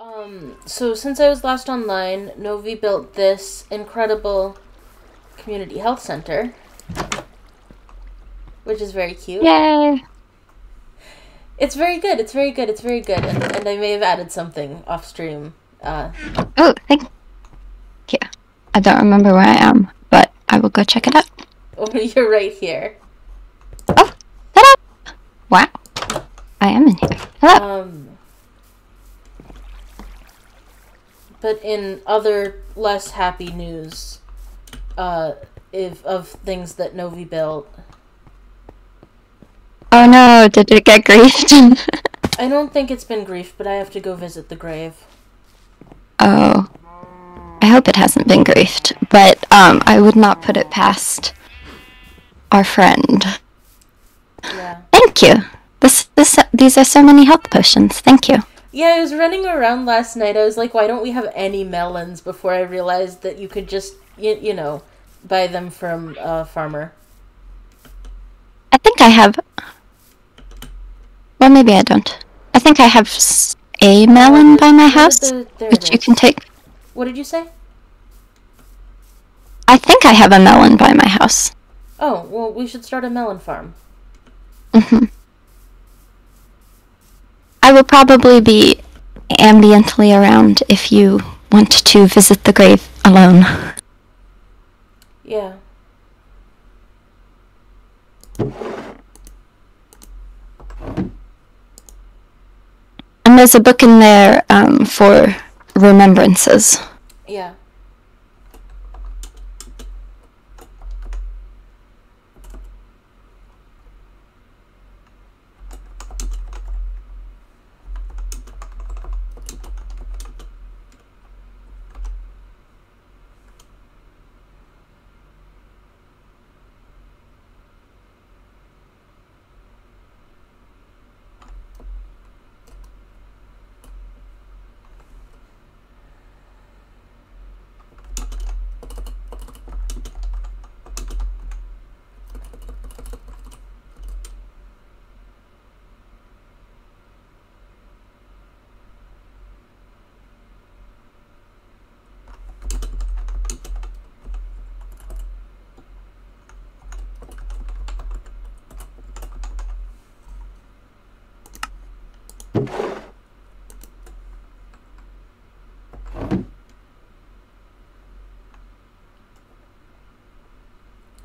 Um, so since I was last online, Novi built this incredible community health center, which is very cute. Yay! It's very good. It's very good. It's very good. And, and I may have added something off stream. Uh, Oh, thank you. I don't remember where I am, but I will go check it out. oh, you're right here. Oh, ta-da! Wow. I am in here. Hello. Um, but in other less happy news, uh, if of things that Novi built, Oh no, did it get griefed? I don't think it's been grief, but I have to go visit the grave. oh. I hope it hasn't been griefed, but um, I would not put it past our friend. Yeah. Thank you. This, this, these are so many health potions. Thank you. Yeah, I was running around last night. I was like, why don't we have any melons? Before I realized that you could just, you, you know, buy them from a farmer. I think I have. Well, maybe I don't. I think I have a melon by my house, the- which you can take. What did you say? I think I have a melon by my house. Oh, well, we should start a melon farm. hmm I will probably be ambiently around if you want to visit the grave alone. Yeah. And there's a book in there um, for remembrances. Yeah.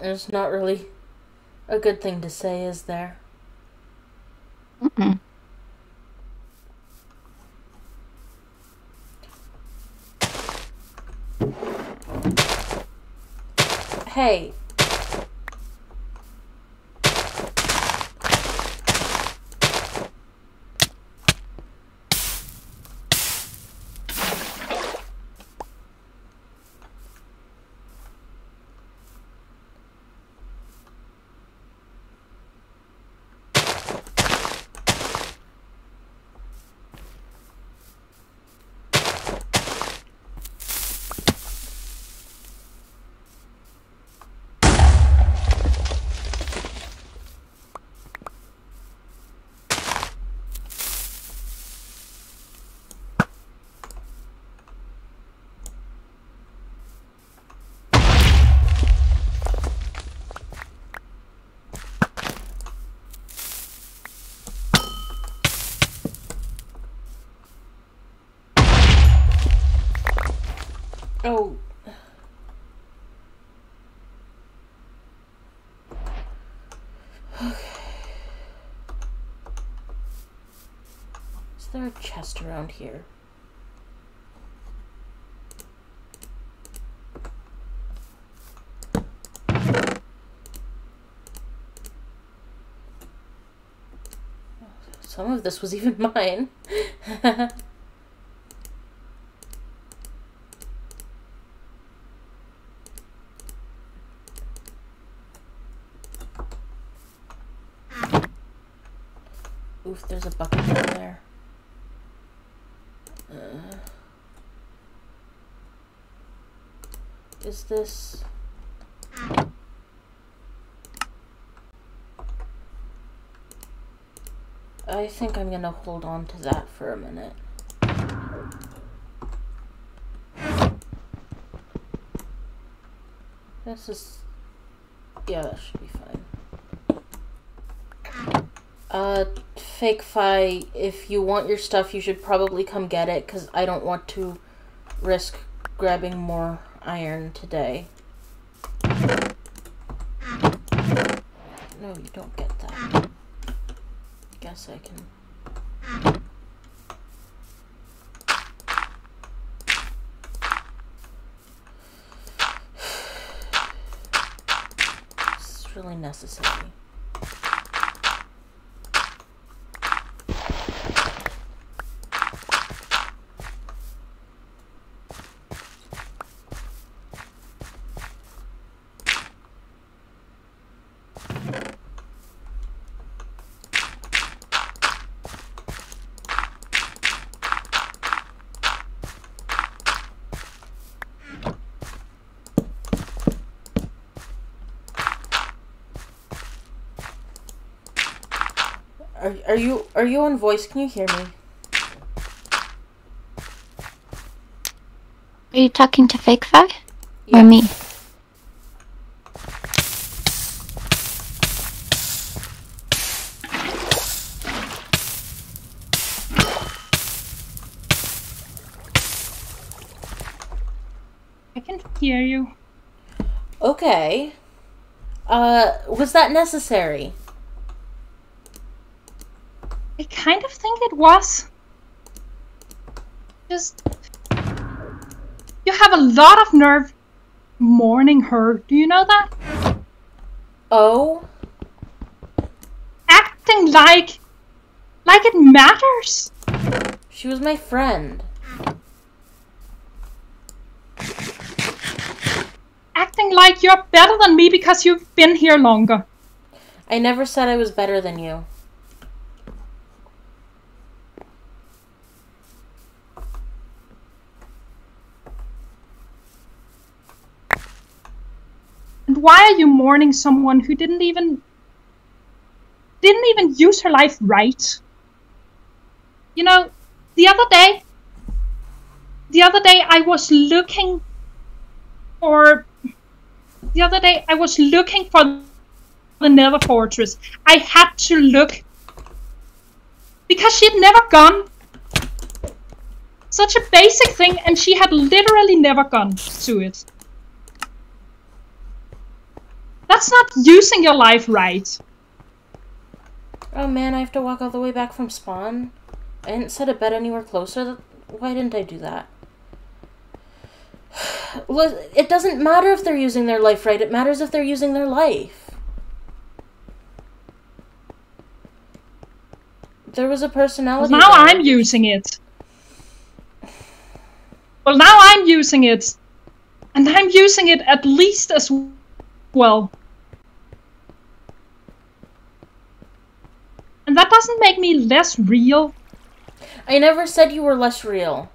There's not really a good thing to say, is there? Mm-mm. Hey. Oh. Okay. Chest around here? Some of this was even mine. is this? I think I'm gonna hold on to that for a minute. This is... Yeah, that should be fine. Uh, Fake Fi, if you want your stuff, you should probably come get it, because I don't want to risk grabbing more iron today. No, you don't get that. Guess I can. Is really necessary. Are, are you are you on voice? Can you hear me? Are you talking to Fake Fi? Yeah. Or me? I can hear you. Okay. Uh, was that necessary? I kind of think it was. Just. You have a lot of nerve mourning her. Do you know that? Oh, Acting like. like it matters. she was my friend. Acting like you're better than me because you've been here longer. I never said I was better than you. Why are you mourning someone who didn't even. didn't even use her life right? You know, the other day. The other day I was looking for. The other day I was looking for the Nether Fortress. I had to look. Because she had never gone. Such a basic thing, and she had literally never gone to it. That's not using your life right. Oh man, I have to walk all the way back from spawn. I didn't set a bed anywhere closer. Why didn't I do that? Well, It doesn't matter if they're using their life right. It matters if they're using their life. There was a Well, personality. now there. I'm using it. Well, now I'm using it. And I'm using it at least as well. And that doesn't make me less real. I never said you were less real.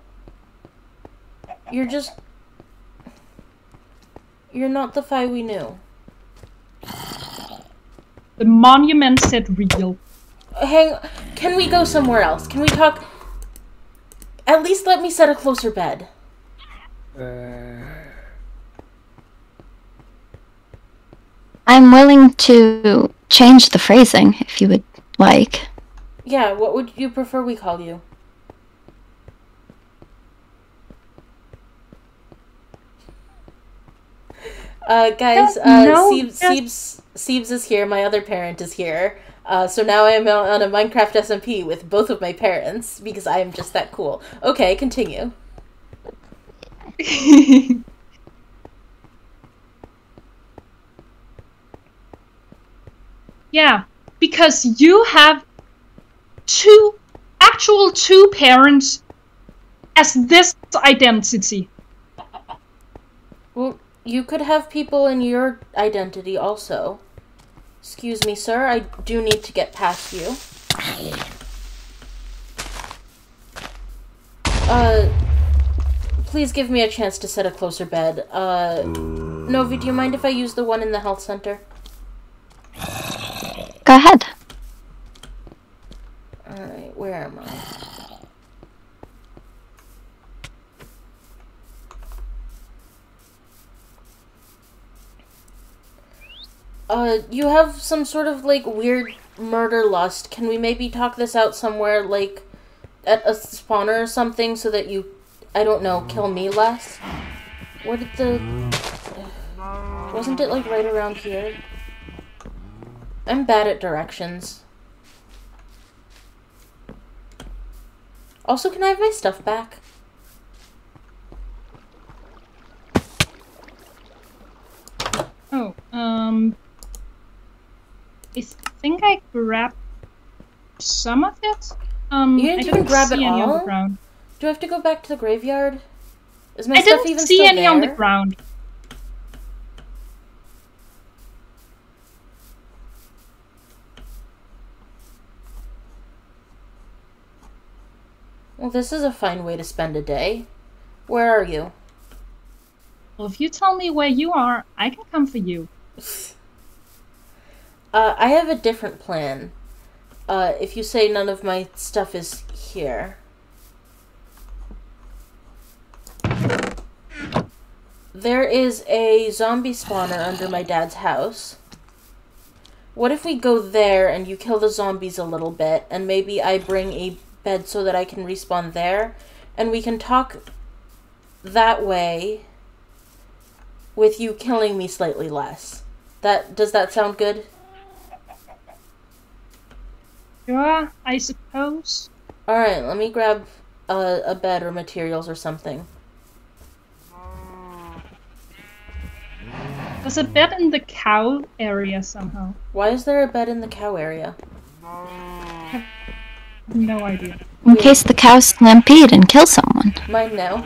You're just. You're not the Fi we knew. The monument said real. Hang. Can we go somewhere else? Can we talk? At least let me set a closer bed. Uh, I'm willing to change the phrasing if you would like. Yeah, what would you prefer we call you? Uh, guys, uh, No, Seebs, just- Seebs, Seebs is here. My other parent is here. Uh, so now I am on a Minecraft SMP with both of my parents because I am just that cool. Okay, continue. yeah, because you have two, actual two parents as this identity. Well, you could have people in your identity also. Excuse me, sir. I do need to get past you. Uh, please give me a chance to set a closer bed. Uh, Novi, do you mind if I use the one in the health center? Go ahead. Alright, where am I? Uh, you have some sort of like weird murder lust. Can we maybe talk this out somewhere, like at a spawner or something, so that you, I don't know, kill me less? Where did the. Wasn't it like right around here? I'm bad at directions. Also, can I have my stuff back? Oh, um, I think I grabbed some of it. Um, You didn't I even didn't grab it all? the ground. Do I have to go back to the graveyard? Is my I stuff didn't even see any on the ground. Well, this is a fine way to spend a day. Where are you? Well, if you tell me where you are, I can come for you. Uh, I have a different plan. Uh, if you say none of my stuff is here. There is a zombie spawner under my dad's house. What if we go there and you kill the zombies a little bit, and maybe I bring a bed so that I can respawn there, and we can talk that way with you killing me slightly less. That does that sound good? Sure, I suppose. All right, let me grab a, a bed or materials or something. There's a bed in the cow area somehow. Why is there a bed in the cow area? No idea. In case the cows stampede and kill someone. Mine now.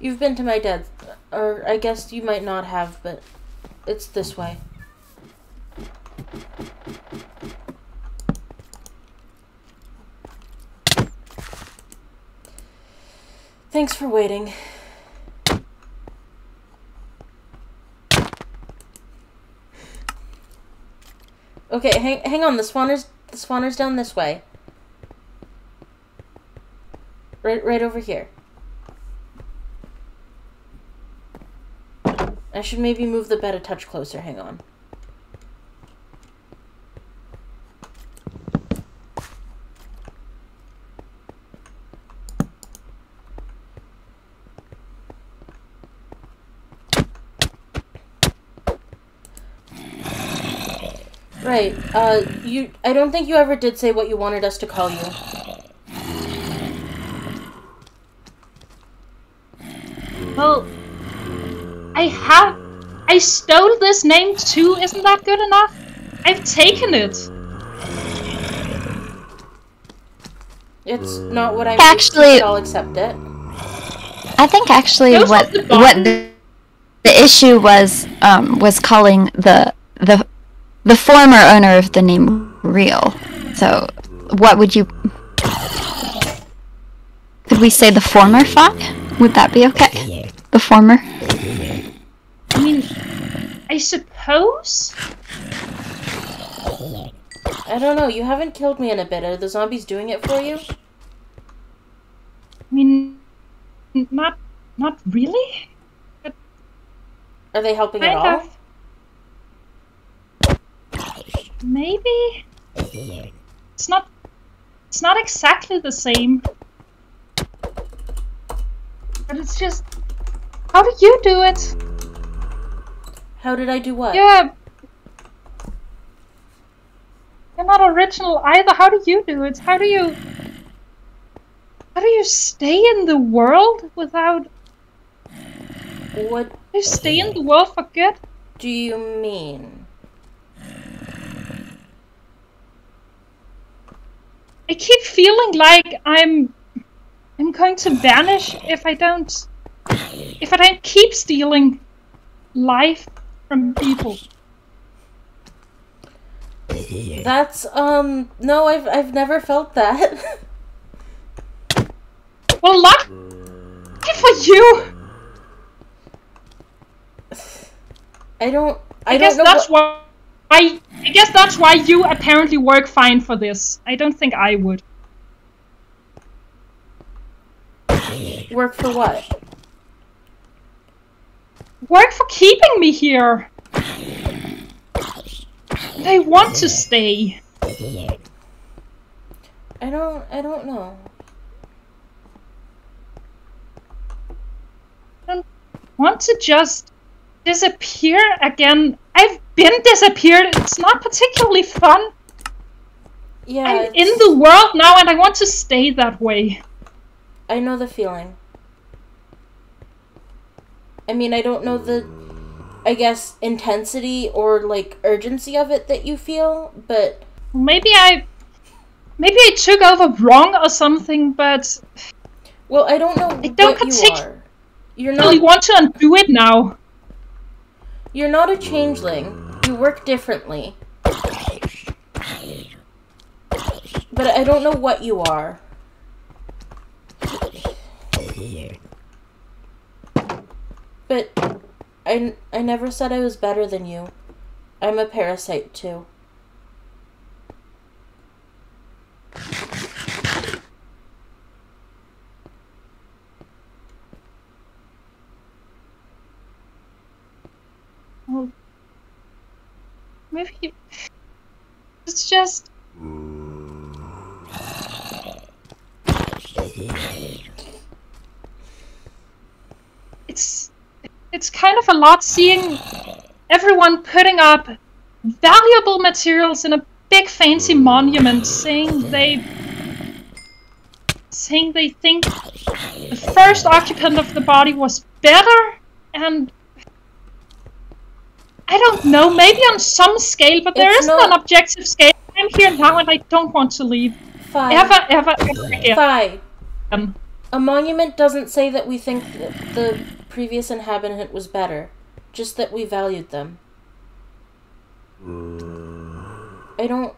You've been to my dad's, or I guess you might not have, but it's this way. Thanks for waiting. Okay, hang hang on. The spawner's the spawner's down this way. Right right over here. I should maybe move the bed a touch closer. Hang on. Right. Uh, you. I don't think you ever did say what you wanted us to call you. Well, I have. I stole this name too. Isn't that good enough? I've taken it. It's not what I'm. Actually- I'll accept it. I think actually Those what the what the, the issue was um, was calling the the the former owner of the name real. So what would you could we say the former fuck? Would that be okay? The former? I mean, I suppose. I don't know. You haven't killed me in a bit. Are the zombies doing it for you? I mean, not not really. Are they helping at Kind all? of. Maybe. It's not. It's not exactly the same. But it's just. How do you do it? How did I do what? Yeah. You're not original either. How do you do it? How do you. How do you stay in the world without. What How do you stay in the world for good? do you mean? I keep feeling like I'm. I'm going to vanish if I don't. If I don't keep stealing life from people. That's um. No, I've I've never felt that. Well, lucky for you! I don't. I, I, don't guess know. that's what, why. I guess that's why you apparently work fine for this. I don't think I would. work for what? work for keeping me here. They want to stay. I don't. I don't know. Don't Want to just disappear again? I've been disappeared. It's not particularly fun. Yeah. I'm it's- in the world now and I want to stay that way. I know the feeling. I mean, I don't know the, I guess, intensity or like urgency of it that you feel, but Maybe I. Maybe I took over wrong or something, but well, I don't know I don't what you are. You're I not. want to undo it now. You're not a changeling. You work differently. But I don't know what you are. But I, I never said I was better than you. I'm a parasite too. Well, maybe it's just. It's it's kind of a lot seeing everyone putting up valuable materials in a big fancy monument saying they saying they think the first occupant of the body was better and I don't know, maybe on some scale, but there It's isn't not- an objective scale. I'm here now and I don't want to leave. Fi. Ever, ever, ever again. Fi. Um, A monument doesn't say that we think th- the previous inhabitant was better, just that we valued them. I don't.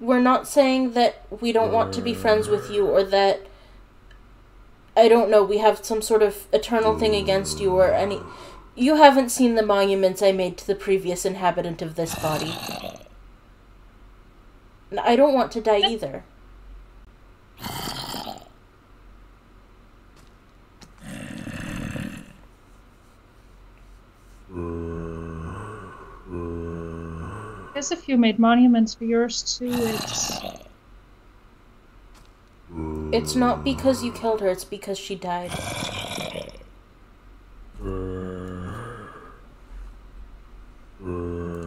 We're not saying that we don't want to be friends with you or that. I don't know, we have some sort of eternal thing against you or any. You haven't seen the monuments I made to the previous inhabitant of this body. And I don't want to die either. I guess if you made monuments for yours too, it's It's not because you killed her, it's because she died.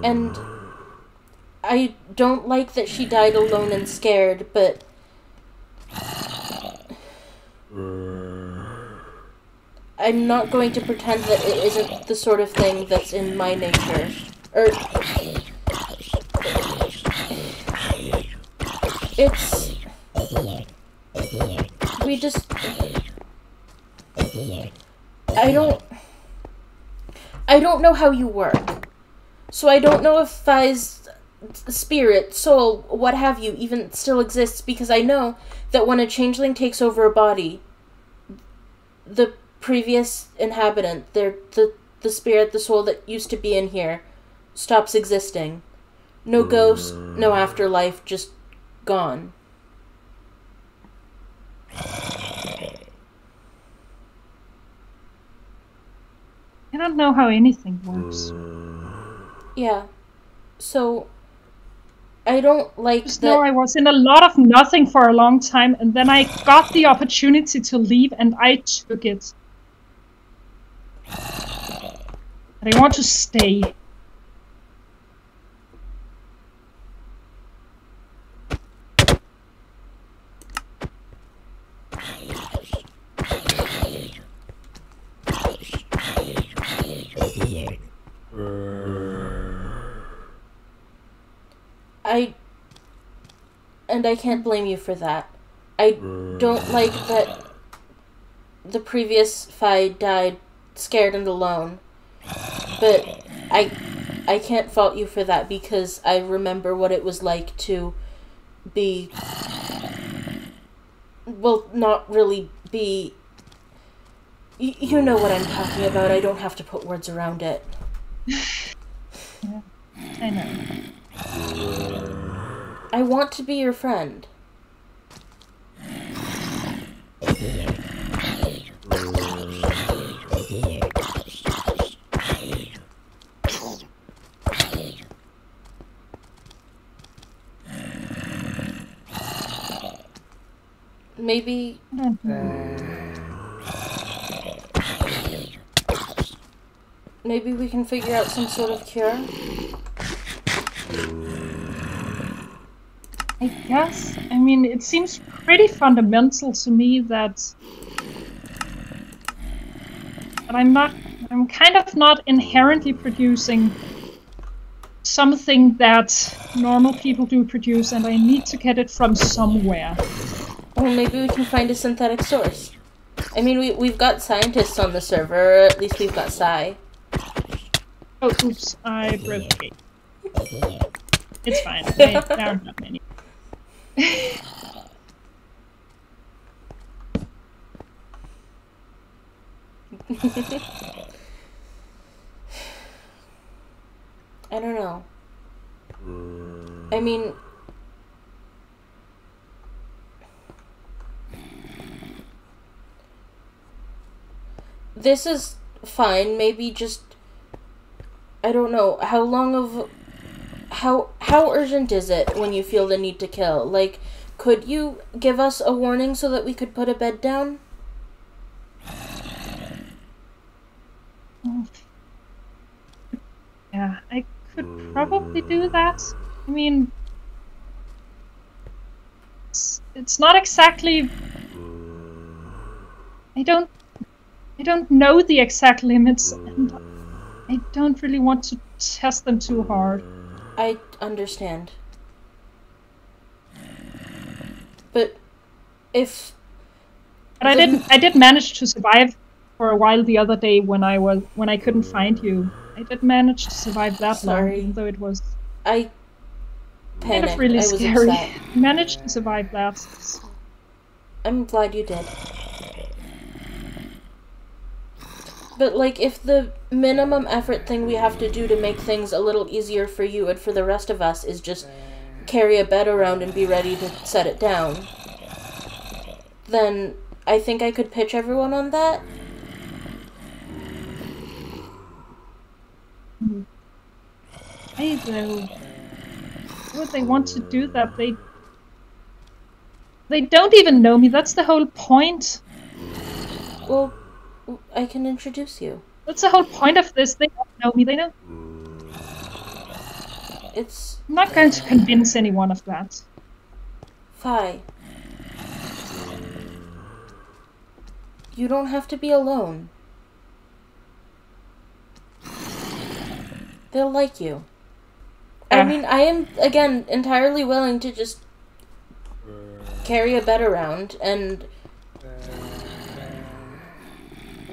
And I don't like that she died alone and scared, but I'm not going to pretend that it isn't the sort of thing that's in my nature. Or it's we just I don't I don't know how you work. So I don't know if Fi's spirit, soul, what have you, even still exists because I know that when a changeling takes over a body, the previous inhabitant, their the the spirit, the soul that used to be in here, stops existing. No hmm. ghost, no afterlife, just gone. I don't know how anything works. Hmm. Yeah. So I don't like Just know that I was in a lot of nothing for a long time, and then I got the opportunity to leave, and I took it. But I want to stay. I and I can't blame you for that. I don't like that the previous Fi died scared and alone. But I I can't fault you for that because I remember what it was like to be well, not really be you know what I'm talking about. I don't have to put words around it. I know. I want to be your friend. Maybe. Maybe we can figure out some sort of cure? I guess. I mean, it seems pretty fundamental to me that that I'm not. I'm kind of not inherently producing something that normal people do produce, and I need to get it from somewhere. Or maybe we can find a synthetic source. I mean, we, we've got scientists on the server, or at least we've got Psy. Oh, oops! I broke the gate. It's fine. I, there are not many. I don't know. I mean, this is fine. Maybe just I don't know how long of how how urgent is it when you feel the need to kill? Like, could you give us a warning so that we could put a bed down? Yeah, I could probably do that. I mean, it's, it's not exactly. I don't. I don't know the exact limits, and I don't really want to test them too hard. I understand. But if But I didn't. I did manage to survive for a while the other day when I was when I couldn't find you. I did manage to survive that long, Sorry. even though it was I kind of really I was scary. upset. Managed to survive that. I'm glad you did. But like if the minimum effort thing we have to do to make things a little easier for you and for the rest of us is just carry a bed around and be ready to set it down, then I think I could pitch everyone on that. Hey, though, would they want to do that? They they don't even know me. That's the whole point. Well, I can introduce you. That's the whole point of this. They don't know me. They know. It's I'm not going to convince anyone of that. Fi. You don't have to be alone. They'll like you. I Ah. mean, I am, again, entirely willing to just carry a bed around and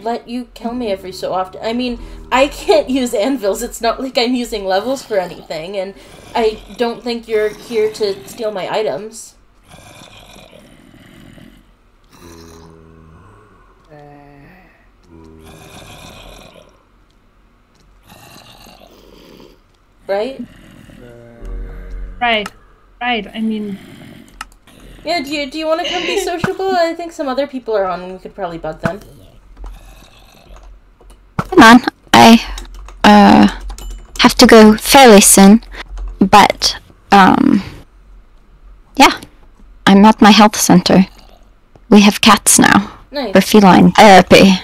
let you kill me every so often. I mean, I can't use anvils. It's not like I'm using levels for anything, and I don't think you're here to steal my items. Right? Right. Right. I mean, Yeah, do you, do you want to come be sociable? I think some other people are on and we could probably bug them. Come on, I uh have to go fairly soon, but um yeah, I'm at my health center. We have cats now Nice. We're feline therapy.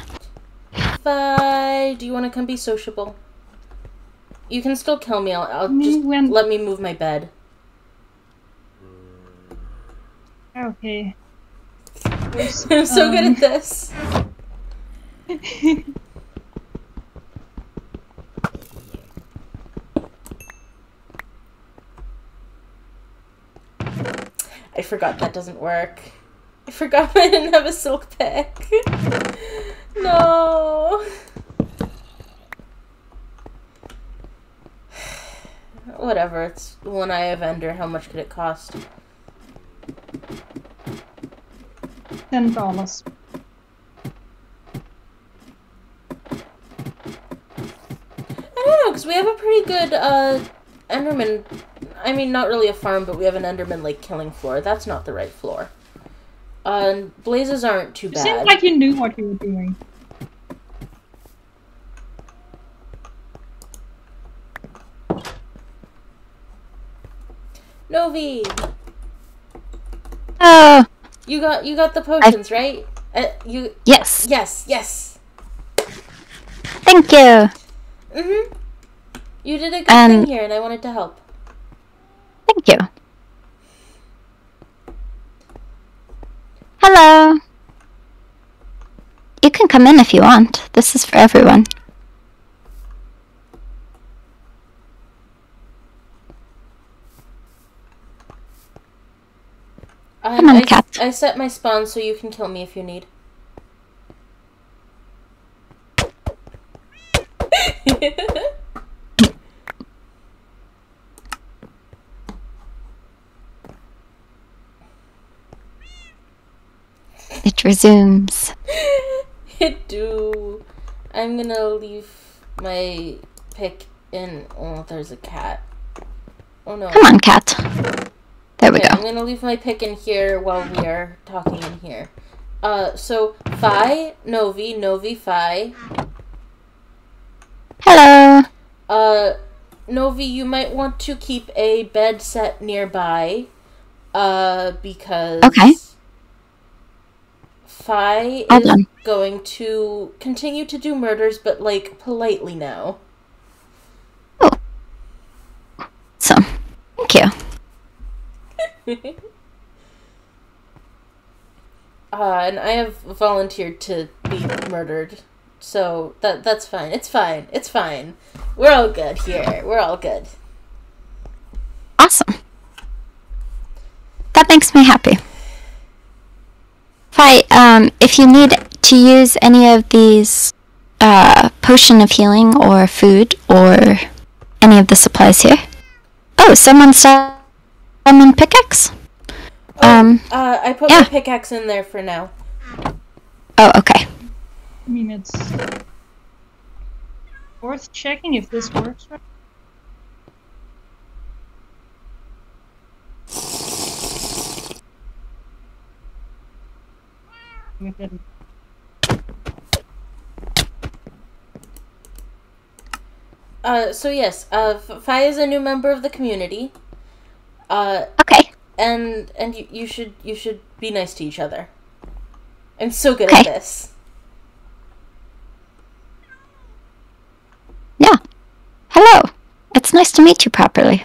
Bye. Do you want to come be sociable? You can still kill me. I'll, I'll Me just when- let me move my bed. okay. I'm so good Um, at this. I forgot that doesn't work. I forgot I didn't have a silk pick. no. Whatever, it's one eye of Ender. How much could it cost? Ten dollars. I don't know, because we have a pretty good uh, Enderman. I mean, not really a farm, but we have an Enderman like killing floor. That's not the right floor. Uh, blazes aren't too You seemed bad. like you knew what you were doing. Novi. Oh, You got you got the potions, right? Uh, you Yes. yes yes. Thank you. Mhm. You did a good And- thing here, and I wanted to help. Thank you. Hello. You can come in if you want. This is for everyone. Um, Come on, I, cat. I set my spawn so you can kill me if you need. It resumes. it do. I'm gonna leave my pick in. Oh, there's a cat. Oh no. Come on, cat. There we Okay, I'm gonna leave my pick in here while we are talking in here. Uh, so Fi, Novi, Novi, Fi. Hello. Uh, Novi, you might want to keep a bed set nearby. Uh, because Okay. Fi All is done. going to continue to do murders, but like politely now. Oh. So, thank you. Uh, and I have volunteered to be murdered, so that that's fine. It's fine. It's fine. We're all good here. We're all good. Awesome. That makes me happy. Fi, um, if you need to use any of these uh, potion of healing or food or any of the supplies here. Oh, someone someone's diamond pickaxe? Um, Uh, I put Yeah. my pickaxe in there for now. oh, okay. I mean, it's worth checking if this works. Right? Uh, so yes, uh, F- Fi is a new member of the community. Uh, Okay. and and you, you should you should be nice to each other. I'm so good Okay. at this. Yeah. Hello. It's nice to meet you properly.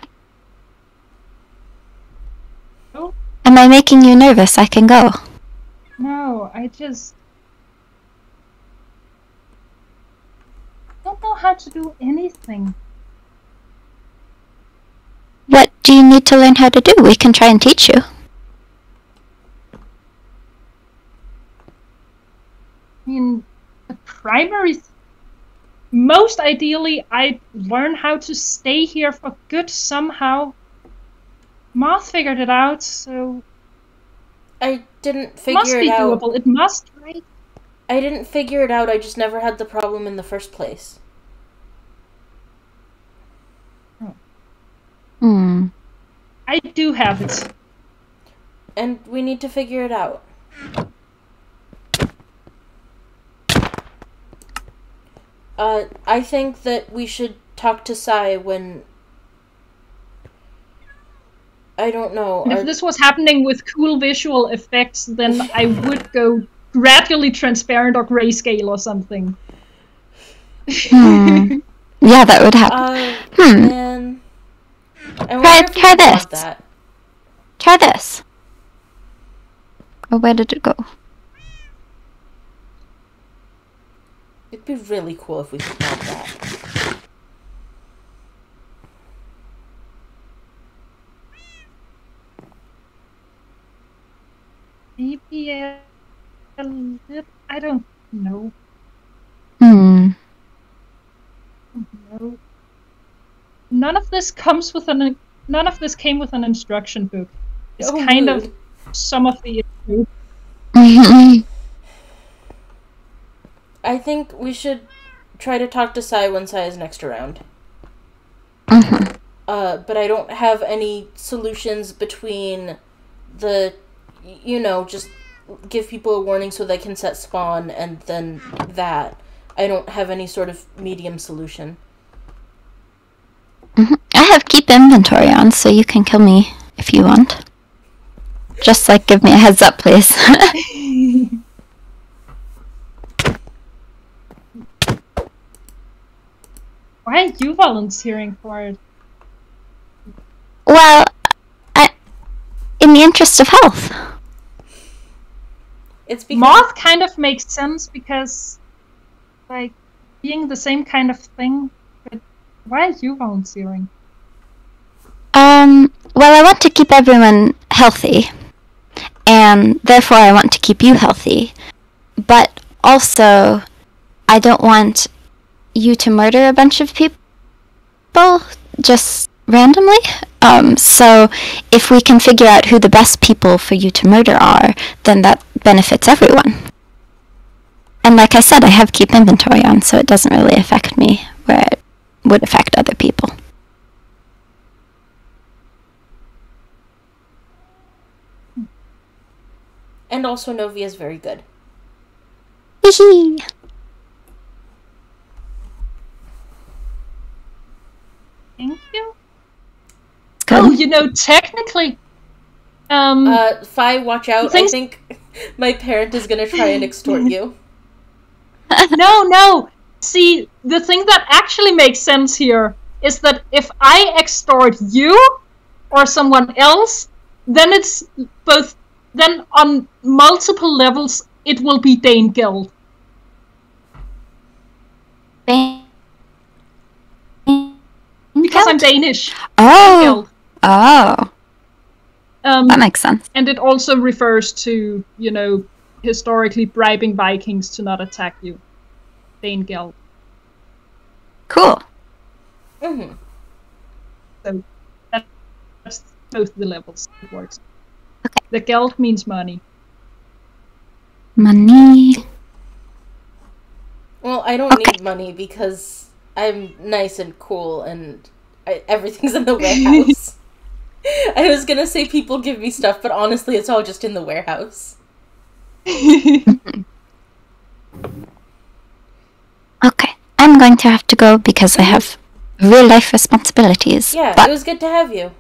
Oh, Am I making you nervous? I can go. No, I just don't know how to do anything. What do you need to learn how to do? We can try and teach you. I mean, the primary. Most ideally, I'd learn how to stay here for good somehow. Moth figured it out, so I didn't it figure must it be out. doable. It must, right? I didn't figure it out. I just never had the problem in the first place. Hmm. I do have it. And we need to figure it out. Uh, I think that we should talk to Sai when. I don't know. Are- if this was happening with cool visual effects, then I would go gradually transparent or grayscale or something. Hmm. Yeah, that would happen. Uh, Hmm. man. Try- try this. that. Try this. Oh, where did it go? It'd be really cool if we could mod that. Maybe a, a little. I don't know. Hmm. No. None of this comes with an. None of this came with an instruction book. It's Oh, kind rude. of some of the issue. I think we should try to talk to Sai when Sai is next around. Mhm. Uh, but I don't have any solutions between the, y- you know, just give people a warning so they can set spawn and then that. I don't have any sort of medium solution. Mhm. I have keep inventory on, so you can kill me if you want. Just like give me a heads up, please. Why are you volunteering for it? well, I, in the interest of health. It's because Moth kind of makes sense because, like, being the same kind of thing. But why are you volunteering? Um, well, I want to keep everyone healthy, and therefore I want to keep you healthy. But also, I don't want you to murder a bunch of people just randomly. Um, so if we can figure out who the best people for you to murder are, then that benefits everyone. And like I said, I have keep inventory on, so it doesn't really affect me where it would affect other people. and also Novia is very good. Hee Thank you. Oh, you know, technically, um, Uh, Fi, watch out. I think my parent is gonna try and extort you. no, no. See, the thing that actually makes sense here is that if I extort you or someone else, then it's both. Then on multiple levels, it will be Danegeld. Thank- Because I'm Danish. Oh, Guild. oh, Um, that makes sense. and it also refers to, you know, historically bribing Vikings to not attack you. Danegeld. Cool. hmm So that's both the levels it works. Okay. The Geld means money. Money. Well, I don't Okay. need money because I'm nice and cool and I, everything's in the warehouse. I was gonna say people give me stuff, but honestly, it's all just in the warehouse. Okay, I'm going to have to go because I have real life responsibilities. Yeah, but it was good to have you.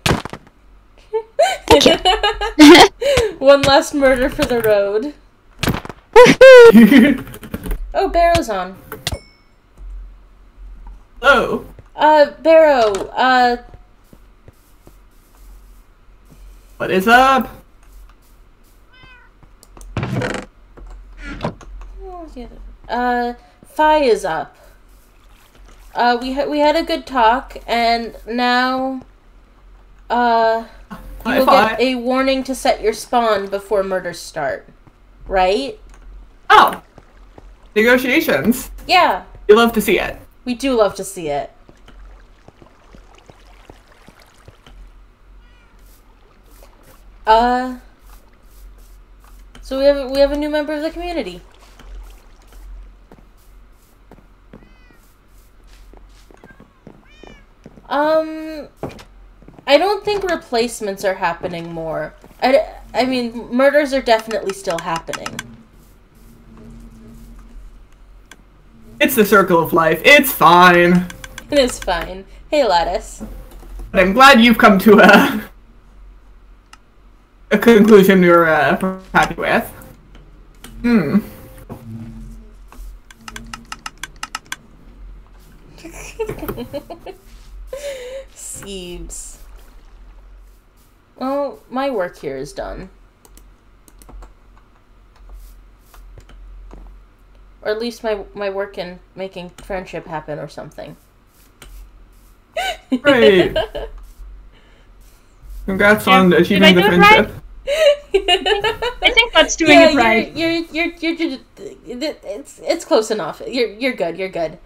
Thank you. One last murder for the road. Oh, Beroe's on. Hello. Uh, Barrow, uh, What is up? uh, Fi is up. Uh, we ha- we had a good talk, and now, uh, you will get a warning to set your spawn before murders start. Right? Oh. Negotiations. Yeah, You love to see it. we do love to see it. Uh, so we have we have a new member of the community. Um, I don't think replacements are happening more. I, I mean, murders are definitely still happening. It's the circle of life. It's fine. It is fine. Hey, Lattice. But I'm glad you've come to a a conclusion you're uh, happy with. Hmm. Seebs. Well, my work here is done. Or at least my my work in making friendship happen or something. Great. Congrats on achieving the do it right? friendship. I think that's doing yeah, it right. You're, you're, you're, you're, you're, it's, it's close enough. You're, you're good. You're good.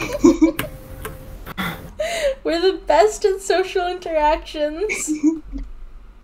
We're the best at social interactions.